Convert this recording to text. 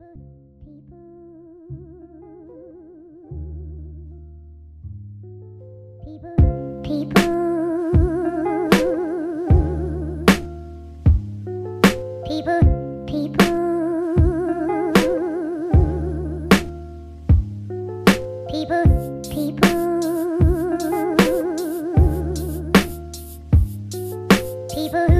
People. Who.